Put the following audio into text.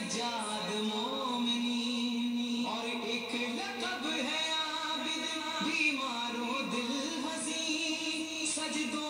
सज्जाद मोमिनी। और एक लकब है आबिद बीमारों दिल हसी। सजदों